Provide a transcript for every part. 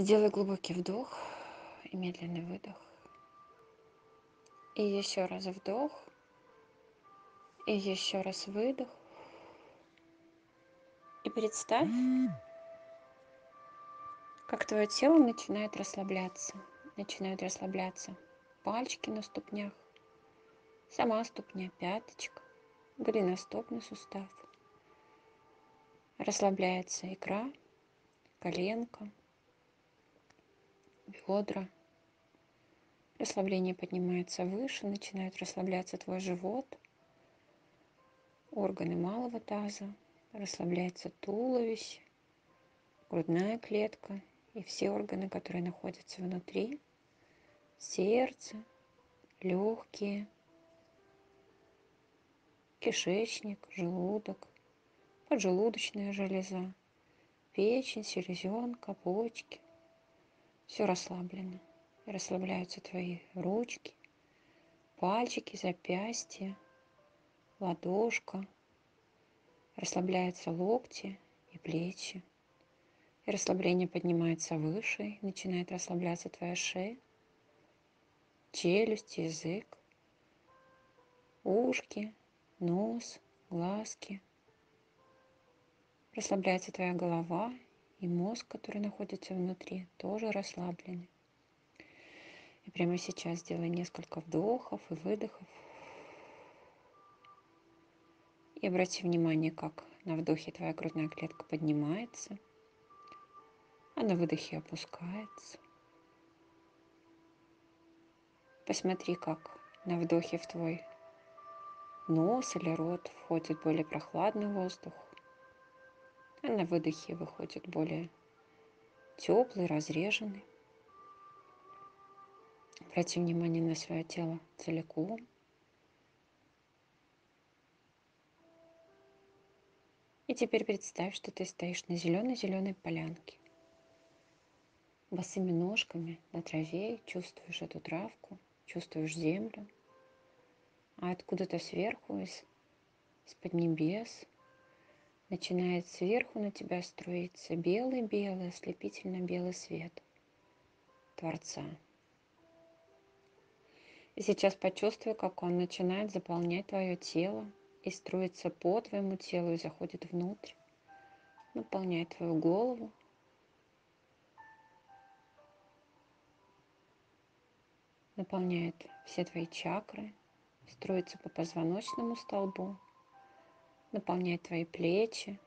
Сделай глубокий вдох и медленный выдох. И еще раз вдох. И еще раз выдох. И представь, как твое тело начинает расслабляться. Начинают расслабляться пальчики на ступнях, сама ступня, пяточка, голеностопный сустав. Расслабляется икра, коленка, бедра. Расслабление поднимается выше, начинает расслабляться твой живот, органы малого таза, расслабляется туловище, грудная клетка и все органы, которые находятся внутри, сердце, легкие, кишечник, желудок, поджелудочная железа, печень, селезенка, почки. Все расслаблено. расслабляются твои ручки, пальчики, запястья, ладошка. Расслабляются локти и плечи. И расслабление поднимается выше, начинает расслабляться твоя шея, челюсть, язык, ушки, нос, глазки. Расслабляется твоя голова и мозг, который находится внутри, тоже расслаблены. И прямо сейчас сделай несколько вдохов и выдохов. И обрати внимание, как на вдохе твоя грудная клетка поднимается, а на выдохе опускается. Посмотри, как на вдохе в твой нос или рот входит более прохладный воздух, а на выдохе выходит более теплый, разреженный. Обрати внимание на свое тело целиком – И теперь представь, что ты стоишь на зеленой-зеленой полянке. Босыми ножками на траве чувствуешь эту травку, чувствуешь землю. А откуда-то сверху, из, из-под небес, начинает сверху на тебя струиться белый-белый, ослепительно белый свет Творца. И сейчас почувствуй, как он начинает заполнять твое тело, и строится по твоему телу и заходит внутрь, наполняет твою голову. Наполняет все твои чакры, строится по позвоночному столбу, наполняет твои плечи.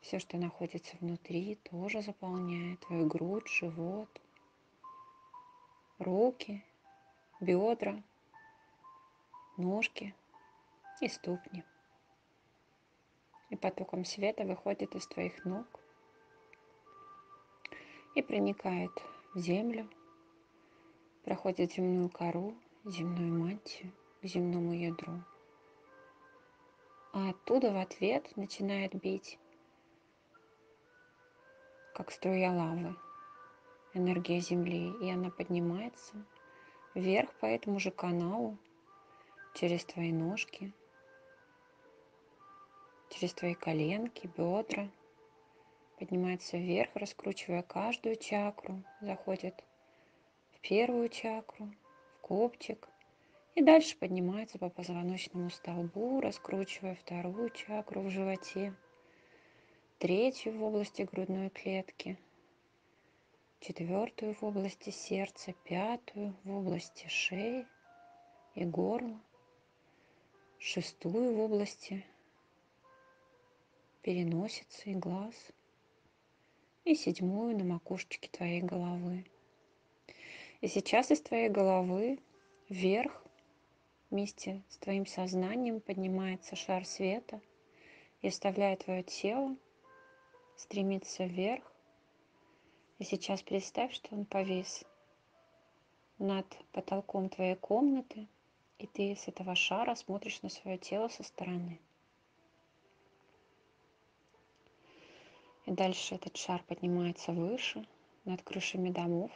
Все, что находится внутри, тоже заполняет твою грудь, живот, руки, бедра – ножки и ступни. И потоком света выходит из твоих ног и проникает в землю, проходит земную кору, земную мантию, к земному ядру. А оттуда в ответ начинает бить, как струя лавы, энергия Земли, и она поднимается вверх по этому же каналу, через твои ножки, через твои коленки, бедра. Поднимается вверх, раскручивая каждую чакру, заходит в первую чакру, в копчик. И дальше поднимается по позвоночному столбу, раскручивая вторую чакру в животе, третью в области грудной клетки, четвертую в области сердца, пятую в области шеи и горла, шестую в области переносицы и глаз и седьмую на макушечке твоей головы. И сейчас из твоей головы вверх вместе с твоим сознанием поднимается шар света и оставляет твое тело, стремится вверх. И сейчас представь, что он повис над потолком твоей комнаты, и ты с этого шара смотришь на свое тело со стороны. И дальше этот шар поднимается выше, над крышами домов.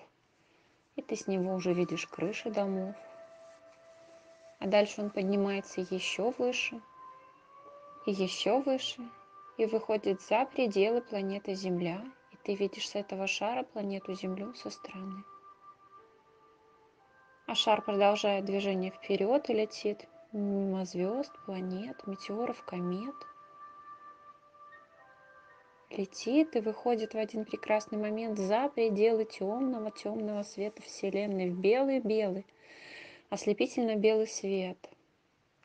И ты с него уже видишь крыши домов. А дальше он поднимается еще выше, и еще выше, и выходит за пределы планеты Земля. И ты видишь с этого шара планету Землю со стороны. А шар продолжает движение вперед и летит мимо звезд, планет, метеоров, комет. Летит и выходит в один прекрасный момент за пределы темного, темного света Вселенной в белый-белый, ослепительно белый свет,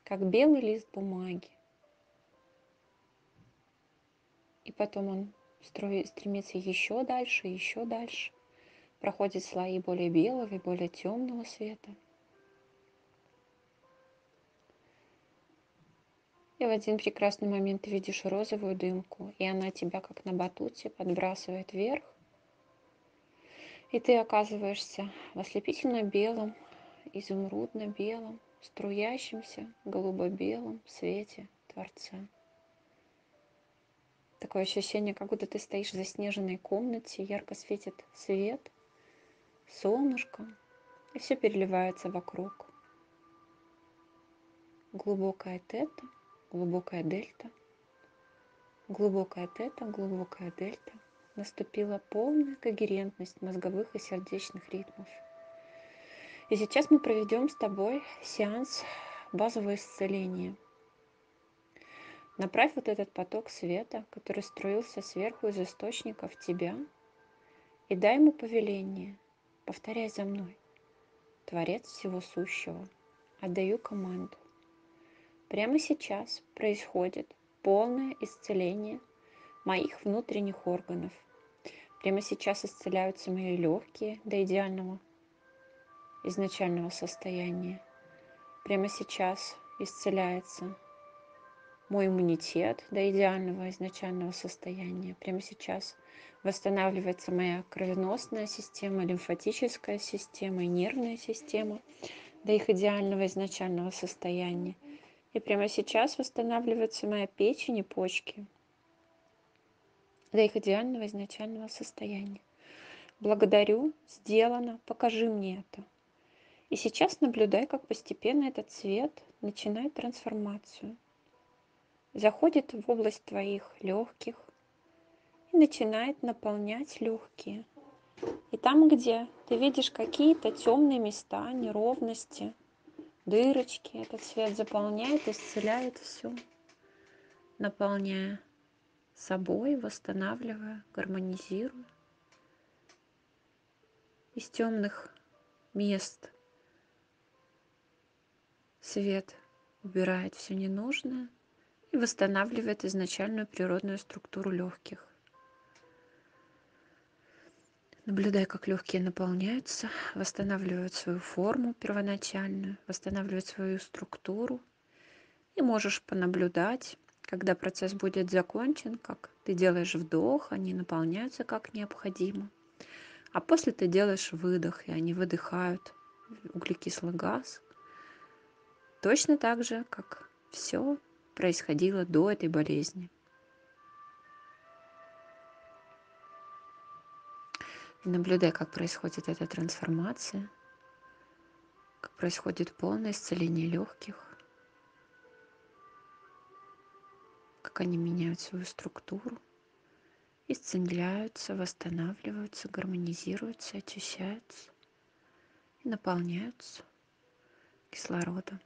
как белый лист бумаги. И потом он стремится еще дальше, еще дальше. Проходит слои более белого и более темного света. И в один прекрасный момент ты видишь розовую дымку, и она тебя как на батуте подбрасывает вверх. И ты оказываешься в ослепительно белом, изумрудно-белом, струящемся голубо-белом свете Творца. Такое ощущение, как будто ты стоишь в заснеженной комнате, ярко светит свет, солнышко, и все переливается вокруг. Глубокая тета, глубокая дельта, глубокая тета, глубокая дельта. Наступила полная когерентность мозговых и сердечных ритмов. И сейчас мы проведем с тобой сеанс базового исцеления – Направь вот этот поток света, который струился сверху из источника в тебя, и дай ему повеление. Повторяй за мной. Творец всего сущего, отдаю команду. Прямо сейчас происходит полное исцеление моих внутренних органов. Прямо сейчас исцеляются мои легкие до идеального изначального состояния. Прямо сейчас исцеляется мой иммунитет до идеального изначального состояния. Прямо сейчас восстанавливается моя кровеносная система, лимфатическая система и нервная система до их идеального изначального состояния. И прямо сейчас восстанавливается моя печень и почки до их идеального изначального состояния. Благодарю, сделано, покажи мне это. И сейчас наблюдай, как постепенно этот цвет начинает трансформацию заходит в область твоих легких и начинает наполнять легкие. И там, где ты видишь какие-то темные места, неровности, дырочки, этот свет заполняет, исцеляет все, наполняя собой, восстанавливая, гармонизируя. Из темных мест свет убирает все ненужное – и восстанавливает изначальную природную структуру легких. Наблюдай, как легкие наполняются, восстанавливают свою форму первоначальную, восстанавливают свою структуру. И можешь понаблюдать, когда процесс будет закончен, как ты делаешь вдох, они наполняются как необходимо. А после ты делаешь выдох, и они выдыхают углекислый газ. Точно так же, как все происходило до этой болезни. наблюдай, как происходит эта трансформация, как происходит полное исцеление легких, как они меняют свою структуру, исцеляются, восстанавливаются, гармонизируются, очищаются и наполняются кислородом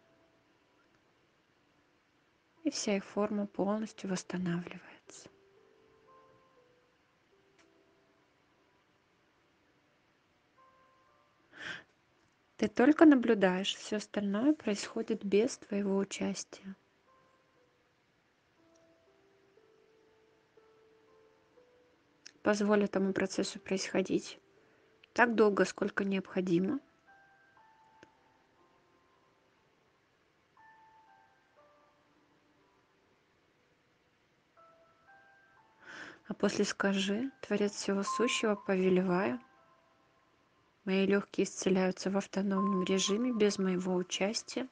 и вся их форма полностью восстанавливается. Ты только наблюдаешь, все остальное происходит без твоего участия. Позволь этому процессу происходить так долго, сколько необходимо – А после скажи, Творец всего сущего, повелеваю. Мои легкие исцеляются в автономном режиме без моего участия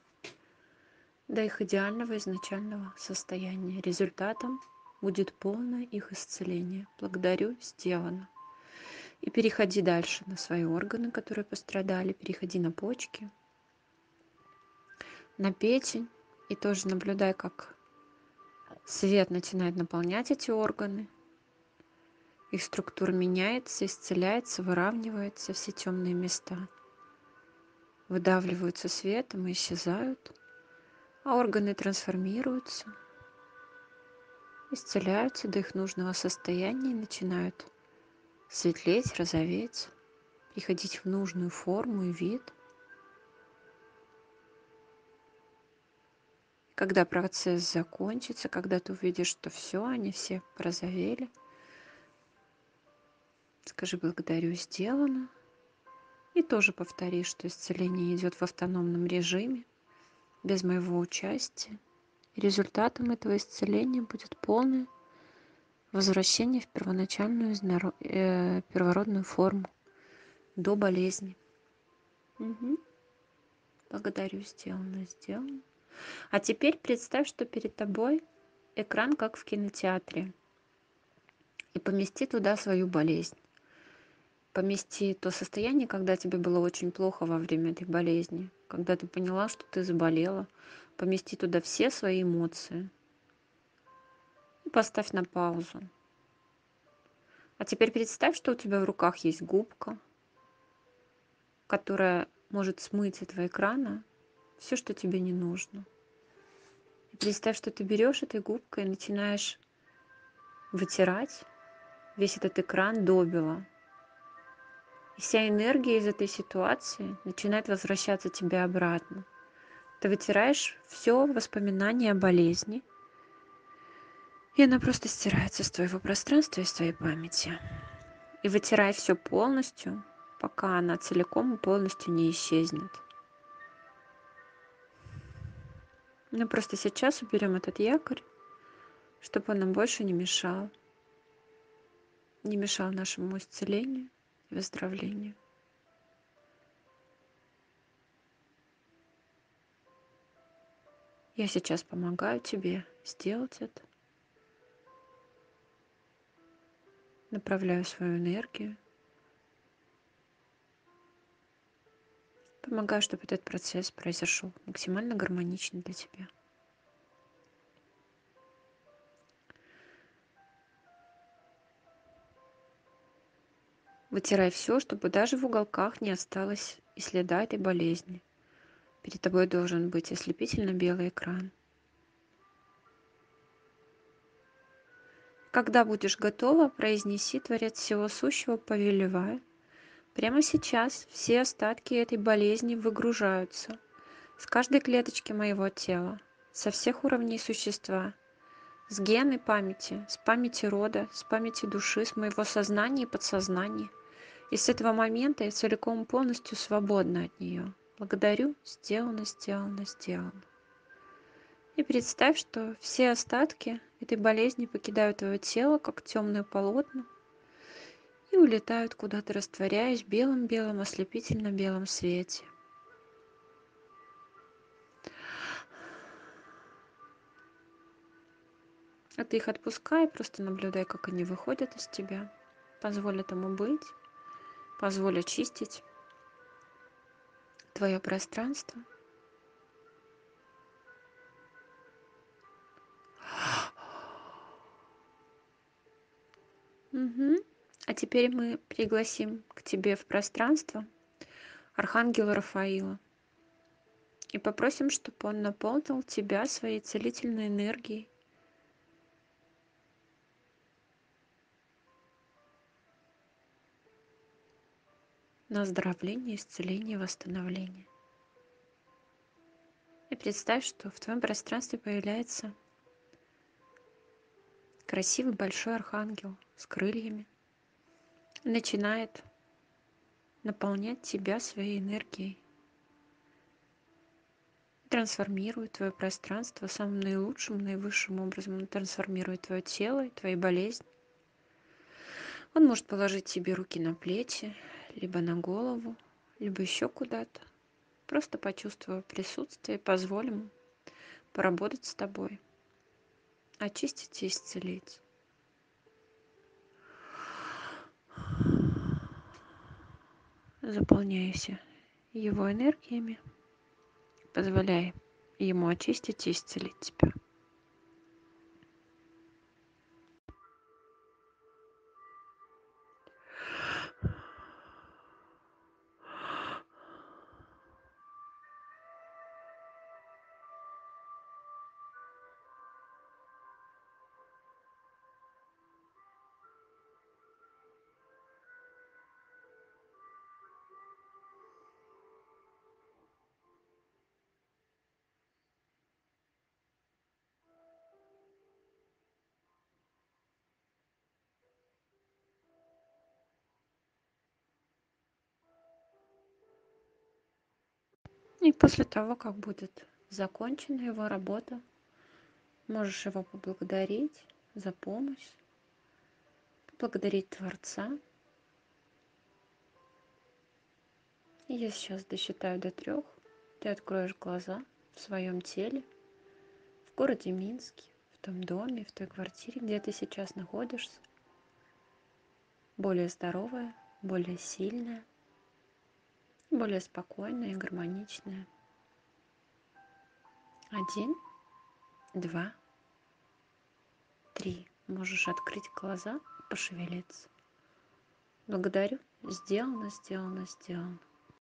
до их идеального изначального состояния. Результатом будет полное их исцеление. Благодарю, сделано. И переходи дальше на свои органы, которые пострадали. Переходи на почки, на печень. И тоже наблюдай, как свет начинает наполнять эти органы их структура меняется, исцеляется, выравнивается, все темные места выдавливаются светом и исчезают, а органы трансформируются, исцеляются до их нужного состояния и начинают светлеть, розоветь, приходить в нужную форму и вид. Когда процесс закончится, когда ты увидишь, что все, они все порозовели, скажи благодарю, сделано. И тоже повтори, что исцеление идет в автономном режиме, без моего участия. Результатом этого исцеления будет полное возвращение в первоначальную э, первородную форму до болезни. Угу. Благодарю, сделано, сделано. А теперь представь, что перед тобой экран, как в кинотеатре, и помести туда свою болезнь помести то состояние, когда тебе было очень плохо во время этой болезни, когда ты поняла, что ты заболела, помести туда все свои эмоции и поставь на паузу. А теперь представь, что у тебя в руках есть губка, которая может смыть с этого экрана все, что тебе не нужно. И представь, что ты берешь этой губкой и начинаешь вытирать весь этот экран добело, и вся энергия из этой ситуации начинает возвращаться тебе обратно. Ты вытираешь все воспоминания о болезни, и она просто стирается с твоего пространства, из твоей памяти. И вытирай все полностью, пока она целиком и полностью не исчезнет. Ну просто сейчас уберем этот якорь, чтобы он нам больше не мешал. Не мешал нашему исцелению выздоровлению. Я сейчас помогаю тебе сделать это. Направляю свою энергию. Помогаю, чтобы этот процесс произошел максимально гармонично для тебя. Вытирай все, чтобы даже в уголках не осталось и следа этой болезни. Перед тобой должен быть ослепительно белый экран. Когда будешь готова, произнеси Творец Всего Сущего, повелевая. Прямо сейчас все остатки этой болезни выгружаются с каждой клеточки моего тела, со всех уровней существа, с гены памяти, с памяти рода, с памяти души, с моего сознания и подсознания – и с этого момента я целиком и полностью свободна от нее. Благодарю, сделано, сделано, сделано. И представь, что все остатки этой болезни покидают твое тело, как темное полотно, и улетают куда-то, растворяясь в белом-белом, ослепительно-белом свете. А ты их отпускай, просто наблюдай, как они выходят из тебя. Позволь этому быть. Позволь очистить твое пространство. Угу. А теперь мы пригласим к тебе в пространство Архангела Рафаила и попросим, чтобы он наполнил тебя своей целительной энергией, на оздоровление, исцеление, восстановление. И представь, что в твоем пространстве появляется красивый большой архангел с крыльями. Начинает наполнять тебя своей энергией. Трансформирует твое пространство самым наилучшим, наивысшим образом. Он трансформирует твое тело и твои болезни. Он может положить тебе руки на плечи, либо на голову, либо еще куда-то. Просто почувствуя присутствие, позволим поработать с тобой, очистить и исцелить. Заполняйся его энергиями, позволяй ему очистить и исцелить тебя. И после того, как будет закончена его работа, можешь его поблагодарить за помощь, поблагодарить Творца. Я сейчас досчитаю до трех. Ты откроешь глаза в своем теле, в городе Минске, в том доме, в той квартире, где ты сейчас находишься. Более здоровая, более сильная, более спокойная и гармоничная. Один, два, три. Можешь открыть глаза, пошевелиться. Благодарю. Сделано, сделано, сделано.